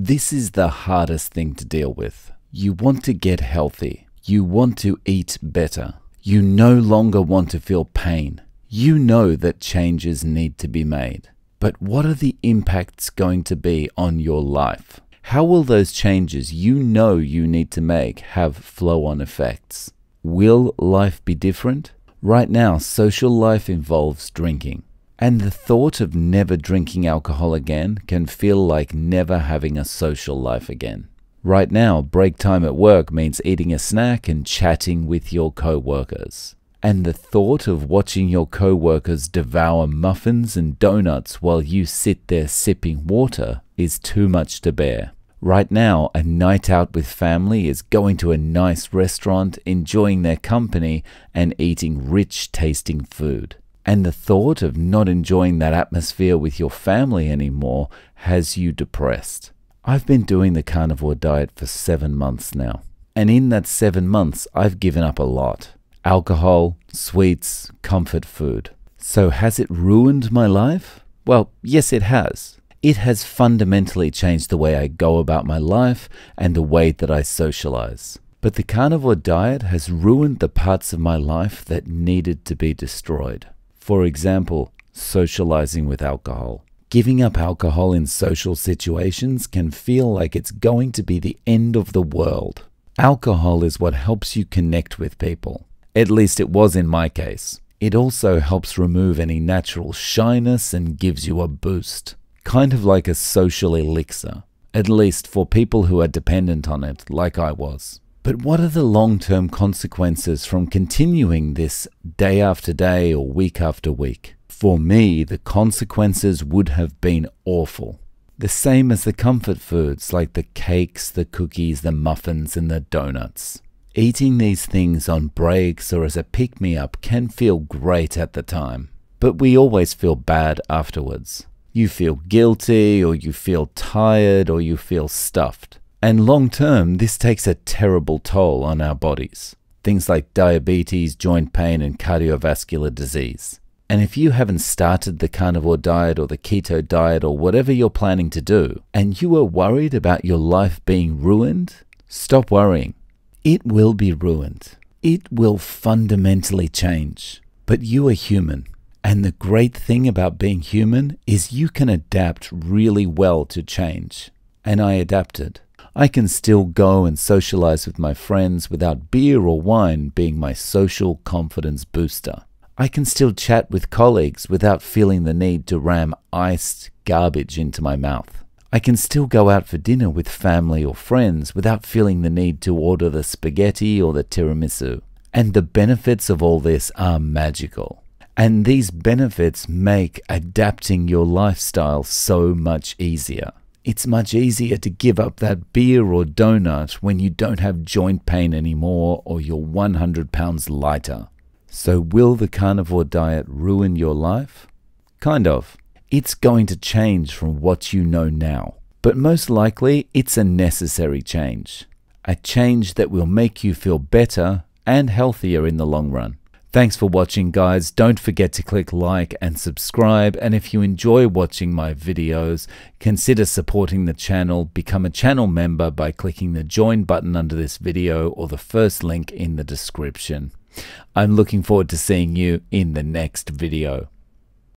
This is the hardest thing to deal with. You want to get healthy. You want to eat better. You no longer want to feel pain. You know that changes need to be made. But what are the impacts going to be on your life? How will those changes you know you need to make have flow on effects? Will life be different? Right now, social life involves drinking. And the thought of never drinking alcohol again can feel like never having a social life again. Right now, break time at work means eating a snack and chatting with your co-workers. And the thought of watching your co-workers devour muffins and donuts while you sit there sipping water is too much to bear. Right now, a night out with family is going to a nice restaurant, enjoying their company, and eating rich tasting food. And the thought of not enjoying that atmosphere with your family anymore has you depressed. I've been doing the carnivore diet for seven months now. And in that seven months, I've given up a lot alcohol, sweets, comfort food. So has it ruined my life? Well, yes, it has. It has fundamentally changed the way I go about my life and the way that I socialize. But the carnivore diet has ruined the parts of my life that needed to be destroyed. For example, socializing with alcohol. Giving up alcohol in social situations can feel like it's going to be the end of the world. Alcohol is what helps you connect with people. At least it was in my case. It also helps remove any natural shyness and gives you a boost. Kind of like a social elixir. At least for people who are dependent on it, like I was. But what are the long term consequences from continuing this day after day or week after week? For me, the consequences would have been awful. The same as the comfort foods like the cakes, the cookies, the muffins, and the donuts. Eating these things on breaks or as a pick me up can feel great at the time, but we always feel bad afterwards. You feel guilty, or you feel tired, or you feel stuffed. And long term, this takes a terrible toll on our bodies. Things like diabetes, joint pain, and cardiovascular disease. And if you haven't started the carnivore diet or the keto diet or whatever you're planning to do, and you are worried about your life being ruined, stop worrying. It will be ruined. It will fundamentally change. But you are human. And the great thing about being human is you can adapt really well to change. And I adapted. I can still go and socialize with my friends without beer or wine being my social confidence booster. I can still chat with colleagues without feeling the need to ram iced garbage into my mouth. I can still go out for dinner with family or friends without feeling the need to order the spaghetti or the tiramisu. And the benefits of all this are magical. And these benefits make adapting your lifestyle so much easier. It's much easier to give up that beer or donut when you don't have joint pain anymore or you're 100 pounds lighter. So, will the carnivore diet ruin your life? Kind of. It's going to change from what you know now. But most likely, it's a necessary change. A change that will make you feel better and healthier in the long run. Thanks for watching guys. Don't forget to click like and subscribe. And if you enjoy watching my videos, consider supporting the channel. Become a channel member by clicking the join button under this video or the first link in the description. I'm looking forward to seeing you in the next video.